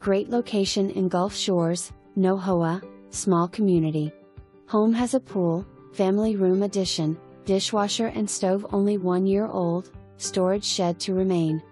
Great location in Gulf Shores, No HOA, small community. Home has a pool, family room addition, dishwasher and stove only one year old, storage shed to remain.